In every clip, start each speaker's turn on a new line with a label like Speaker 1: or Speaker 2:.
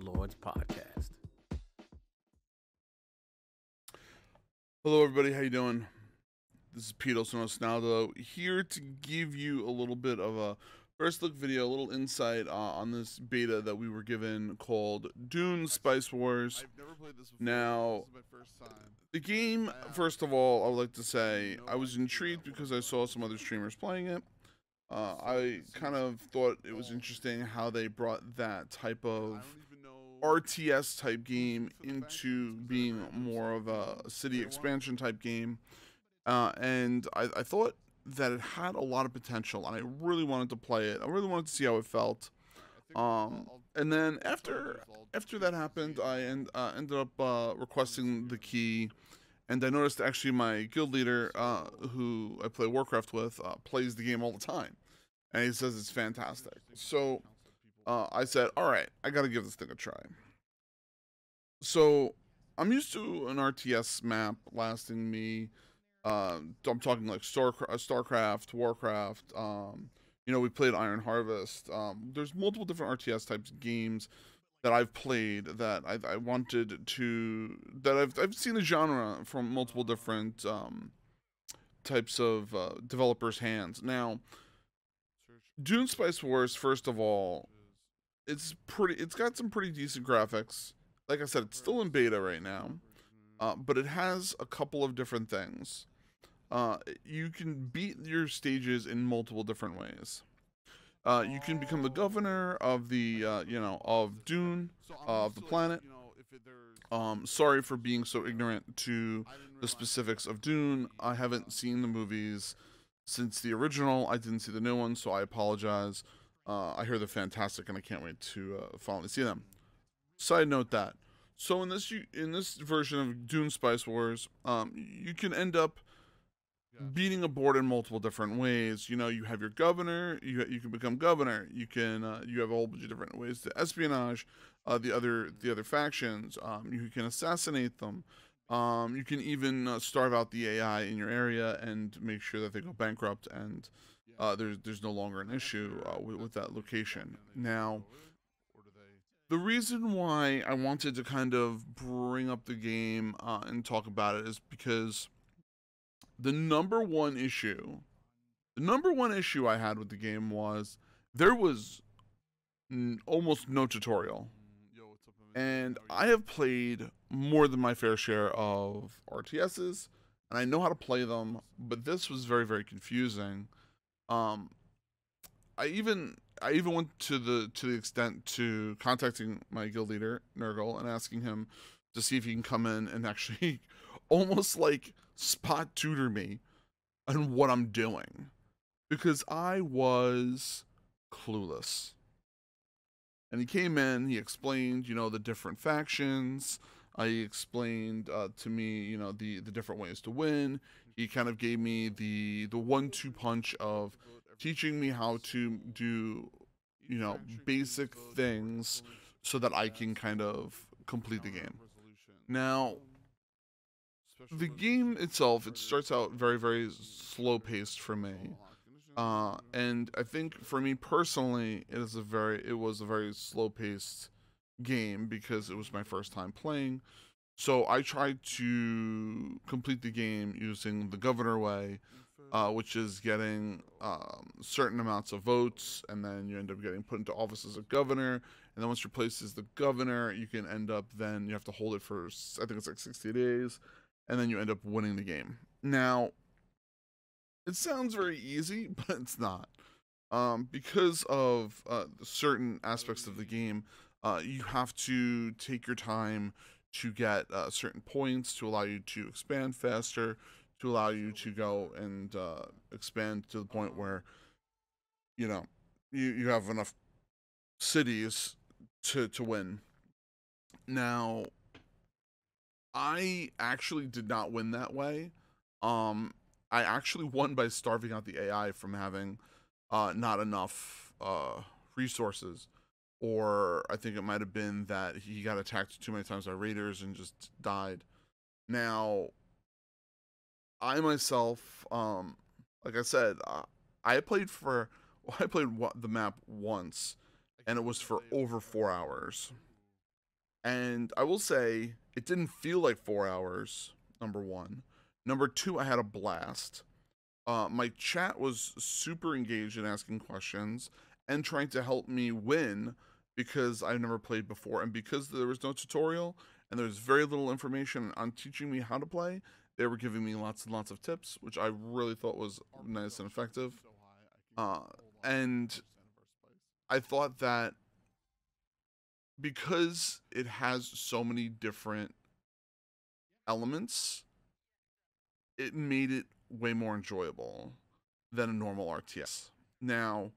Speaker 1: Landlords Podcast.
Speaker 2: Hello, everybody. How you doing? This is Pete Osnosnaldo here to give you a little bit of a first look video, a little insight uh, on this beta that we were given called Dune Spice Wars.
Speaker 3: I've never played this before.
Speaker 2: Now,
Speaker 3: this is my first time.
Speaker 2: The game, first of all, I would like to say I was intrigued because I saw some other streamers playing it. Uh, I kind of thought it was interesting how they brought that type of
Speaker 3: don't even know.
Speaker 2: RTS type game into being more of a city expansion type game. Uh, and I, I thought that it had a lot of potential and I really wanted to play it. I really wanted to see how it felt. Um,
Speaker 3: I'll-
Speaker 2: and then after
Speaker 3: tell you, I'll-
Speaker 2: after that happened, I end, uh, ended up uh, requesting the key, and I noticed actually my guild leader, uh, who I play Warcraft with, uh, plays the game all the time, and he says it's fantastic. So uh, I said, all right, I got to give this thing a try. So I'm used to an RTS map lasting me. Uh, I'm talking like Star uh, StarCraft, Warcraft. Um, you know, we played Iron Harvest. Um, there's multiple different RTS types of games that I've played that I, I wanted to that I've I've seen the genre from multiple different um, types of uh, developers' hands. Now, Dune Spice Wars, first of all, it's pretty. It's got some pretty decent graphics. Like I said, it's still in beta right now, uh, but it has a couple of different things. Uh, you can beat your stages in multiple different ways. Uh, you can become the governor of the, uh, you know, of Dune. Uh, of the planet.
Speaker 3: You know, if it, there's,
Speaker 2: Um, sorry for being so ignorant to the specifics of Dune. I haven't seen the movies since the original. I didn't see the new one, so I apologize. Uh, I hear they're fantastic, and I can't wait to uh, follow and see them. Side note that. So in this you- in this version of Dune Spice Wars, um, you can end up beating a board in multiple different ways. You know, you have your governor. You you can become governor. You can uh, you have a whole bunch of different ways to espionage uh, the other the other factions. Um, you can assassinate them. Um, you can even uh, starve out the AI in your area and make sure that they go bankrupt and uh, there's there's no longer an issue uh, with, with that location. Now, the reason why I wanted to kind of bring up the game uh, and talk about it is because the number one issue, the number one issue I had with the game was there was almost no tutorial. And I have played more than my fair share of RTSs, and I know how to play them, but this was very, very confusing. Um, I even I even went to the to the extent to contacting my guild leader Nurgle and asking him to see if he can come in and actually almost like spot tutor me on what I'm doing because I was clueless. And he came in, he explained, you know, the different factions. He explained uh, to me, you know, the the different ways to win. He kind of gave me the the one-two punch of teaching me how to do, you know, basic things so that I can kind of complete the game. Now, the game itself, it starts out very, very slow paced for me. Uh, and I think for me personally, it is a very, it was a very slow paced game because it was my first time playing. So I tried to complete the game using the governor way, uh, which is getting um, certain amounts of votes, and then you end up getting put into office as a governor. And then once you're placed as the governor, you can end up then you have to hold it for I think it's like 60 days, and then you end up winning the game. Now, it sounds very easy, but it's not. Um, because of uh, certain aspects of the game, uh, you have to take your time to get uh, certain points to allow you to expand faster, to allow you to go and uh, expand to the point where, you know, you, you have enough cities to, to win. Now, I actually did not win that way. Um, I actually won by starving out the AI from having uh, not enough uh, resources. Or I think it might have been that he got attacked too many times by raiders and just died. Now, I myself, um, like I said, uh, I played for, I played the map once, and it was for over four hours. And I will say, it didn't feel like four hours, number one. Number two, I had a blast. Uh, my chat was super engaged in asking questions and trying to help me win because I've never played before. And because there was no tutorial and there was very little information on teaching me how to play, they were giving me lots and lots of tips, which I really thought was nice and effective. Uh, and I thought that because it has so many different elements, it made it way more enjoyable than a normal RTS. Now,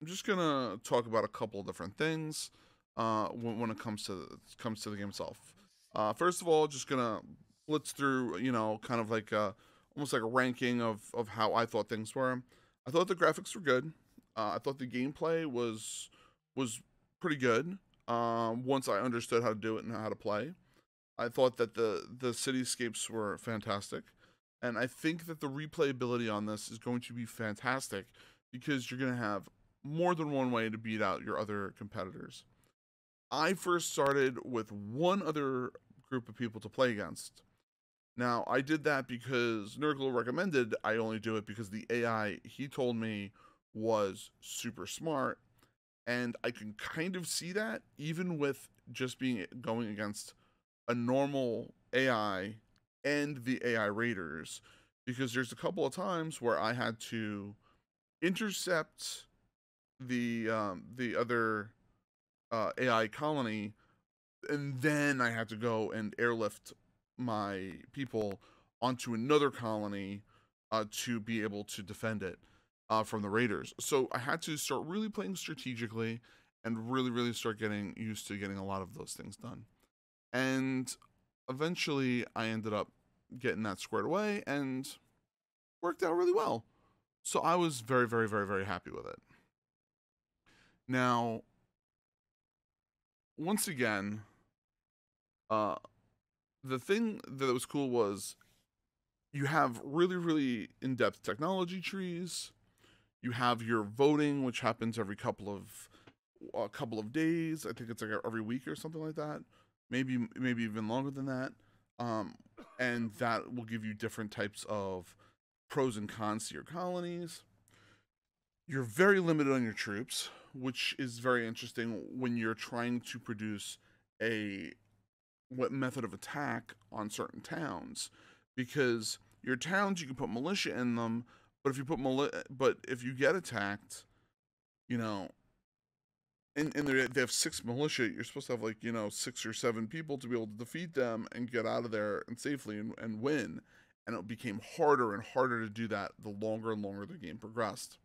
Speaker 2: I'm just gonna talk about a couple of different things uh, when, when it comes to comes to the game itself. Uh, first of all, just gonna blitz through, you know, kind of like a, almost like a ranking of of how I thought things were. I thought the graphics were good. Uh, I thought the gameplay was was pretty good. Um, once I understood how to do it and how to play, I thought that the the cityscapes were fantastic, and I think that the replayability on this is going to be fantastic because you're going to have more than one way to beat out your other competitors. I first started with one other group of people to play against. Now, I did that because Nurgle recommended I only do it because the AI he told me was super smart and I can kind of see that even with just being going against a normal AI and the AI raiders because there's a couple of times where I had to intercept the um, the other uh, AI colony, and then I had to go and airlift my people onto another colony uh, to be able to defend it uh, from the raiders. So I had to start really playing strategically and really, really start getting used to getting a lot of those things done. And eventually, I ended up getting that squared away and worked out really well. So I was very, very, very, very happy with it. Now, once again, uh, the thing that was cool was you have really, really in depth technology trees. You have your voting, which happens every couple of a couple of days. I think it's like every week or something like that. Maybe maybe even longer than that. Um, and that will give you different types of pros and cons to your colonies. You're very limited on your troops, which is very interesting when you're trying to produce a what method of attack on certain towns because your towns you can put militia in them but if you put mali- but if you get attacked you know and, and they have six militia you're supposed to have like you know six or seven people to be able to defeat them and get out of there and safely and, and win. And it became harder and harder to do that the longer and longer the game progressed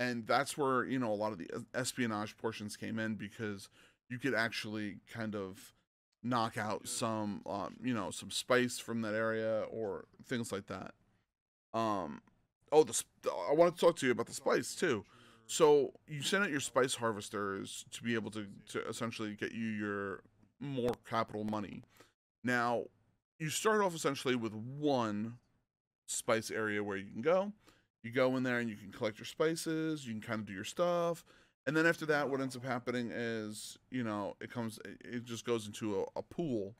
Speaker 2: and that's where you know a lot of the espionage portions came in because you could actually kind of knock out some um, you know some spice from that area or things like that. Um oh the i want to talk to you about the spice too. So you send out your spice harvesters to be able to to essentially get you your more capital money. Now you start off essentially with one spice area where you can go you go in there and you can collect your spices you can kind of do your stuff and then after that what ends up happening is you know it comes it just goes into a, a, pool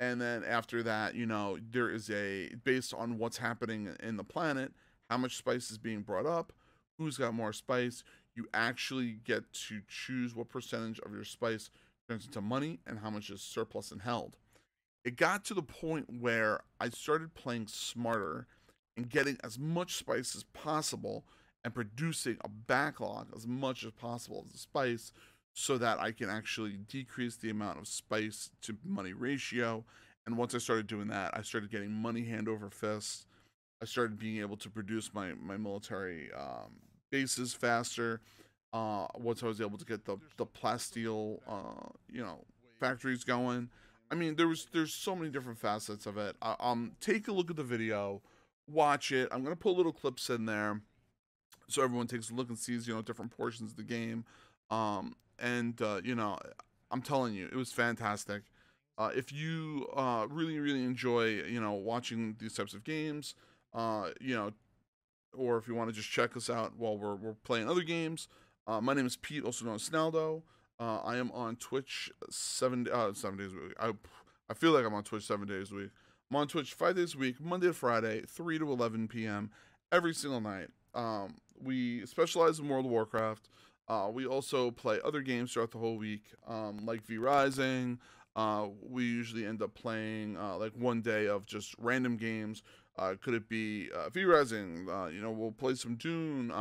Speaker 2: and then after that you know there is a based on what's happening in the planet how much spice is being brought up who's got more spice you actually get to choose what percentage of your spice turns into money and how much is surplus and held. It got to the point where i started playing smarter and getting as much spice as possible and producing a backlog as much as possible of the spice so that I can actually decrease the amount of spice to money ratio. And once I started doing that, I started getting money hand over fist. I started being able to produce my, my military um, bases faster. Uh, once I was able to get the, the plasteel, uh, you know, factories going. I mean, there was there's so many different facets of it. Uh, um, take a look at the video, watch it. I'm gonna put little clips in there so everyone takes a look and sees you know different portions of the game um, and uh, you know i'm telling you it was fantastic uh, if you uh, really really enjoy you know watching these types of games uh, you know or if you want to just check us out while we're, we're playing other games uh, my name is pete also known as Snalydo Uh, I am on Twitch seven uh, seven days a week. I I feel like I'm on Twitch seven days a week. I'm on Twitch five days a week, Monday to Friday, three to eleven p.m. every single night. Um, we specialize in World of Warcraft. Uh, we also play other games throughout the whole week, um, like V Rising. Uh, we usually end up playing uh, like one day of just random games. Uh, could it be uh, V Rising? Uh, you know, we'll play some Dune.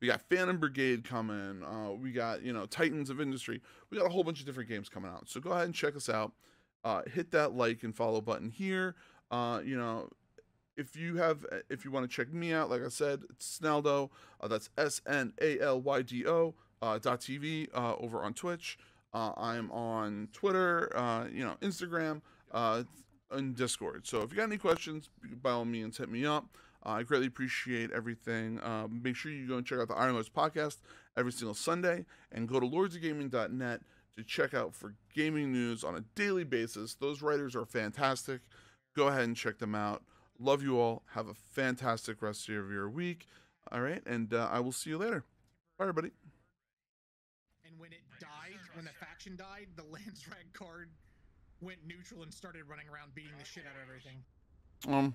Speaker 2: We got Phantom Brigade coming. Uh, we got you know Titans of Industry. We got a whole bunch of different games coming out. So go ahead and check us out. Uh, hit that like and follow button here. Uh, you know, if you have if you want to check me out, like I said, it's Snalydo. Uh, that's S N A L Y D O uh, dot TV uh, over on Twitch. Uh, I'm on Twitter, uh, you know, Instagram, uh, and Discord. So if you got any questions, by all means, hit me up. Uh, I greatly appreciate everything. Make sure you go and check out the Iron Lords podcast every single Sunday, and go to lordsofgaming.net to check out for gaming news on a daily basis. Those writers are fantastic. Go ahead and check them out. Love you all. Have a fantastic rest of your week. All right, and uh, I will see you later. Bye, everybody.
Speaker 1: And when it died, when the faction died, the Landsraad card went neutral and started running around beating the shit out of everything.
Speaker 2: Um.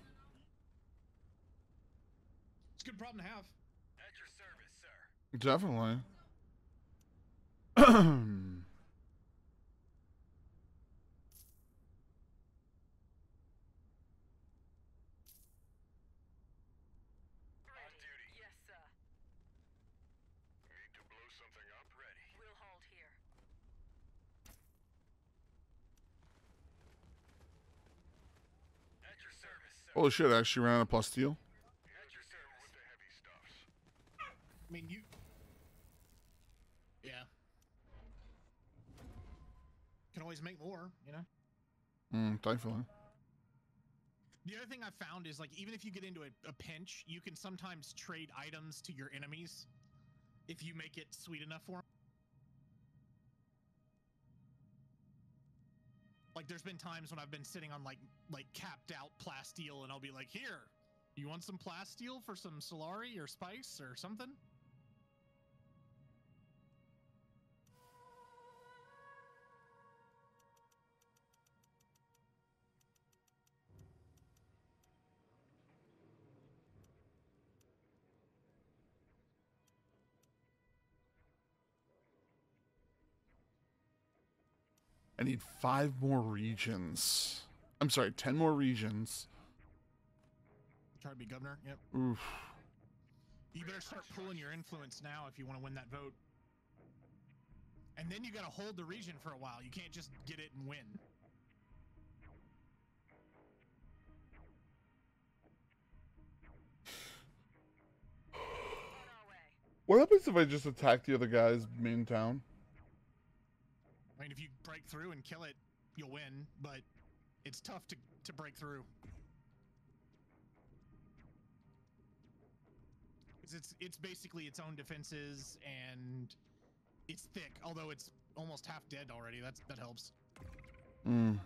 Speaker 1: It's a good problem to have. At your service, sir.
Speaker 2: Definitely.
Speaker 4: Yes, sir. Need to blow something up? Ready. We'll hold here. At your service, sir.
Speaker 2: Holy shit! I actually ran out of plasteel.
Speaker 4: At your service. With the heavy stuffs.
Speaker 1: I mean, you. Yeah. Can always make more, you know?
Speaker 2: Mm, thankfully.
Speaker 1: The other thing I've found is like, even if you get into a, a pinch, you can sometimes trade items to your enemies if you make it sweet enough for them. Like, there's been times when I've been sitting on like like capped out plasteel, and I'll be like, "Here, you want some plasteel for some Solari or spice or something?"
Speaker 2: I need five more regions. I'm sorry, ten more regions.
Speaker 1: Try to be governor. Yep.
Speaker 2: Oof.
Speaker 1: You better start pulling your influence now if you want to win that vote. And then you got to hold the region for a while. You can't just get it and win.
Speaker 4: On our way.
Speaker 2: What happens if I just attack the other guy's main town?
Speaker 1: I mean, if you break through and kill it, you'll win, but it's tough to, to break through. It's it's basically its own defenses and it's thick, although it's almost half dead already. That's that helps.
Speaker 2: Mm.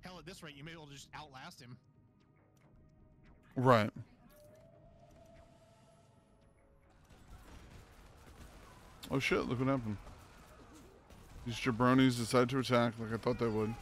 Speaker 1: Hell, at this rate, you may be able to just outlast him.
Speaker 2: Right. Oh shit, look what happened. These jabronis decided to attack like I thought they would.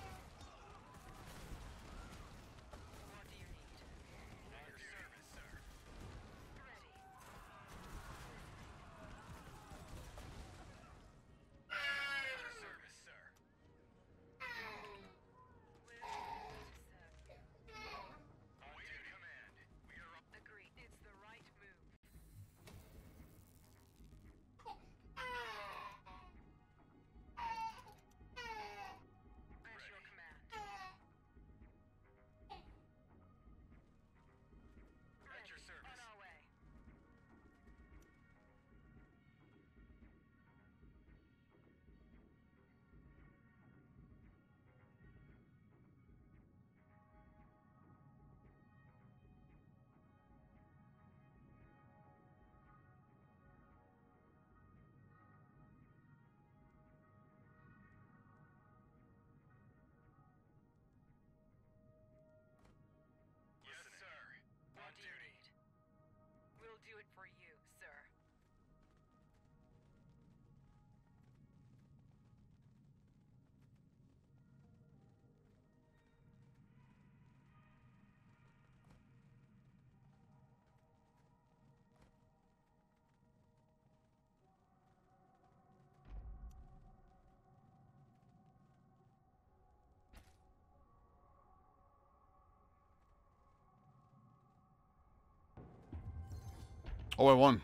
Speaker 2: Oh, I won.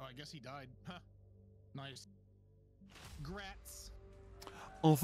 Speaker 1: Oh, I guess he died. Huh. Nice. Grats. Oh,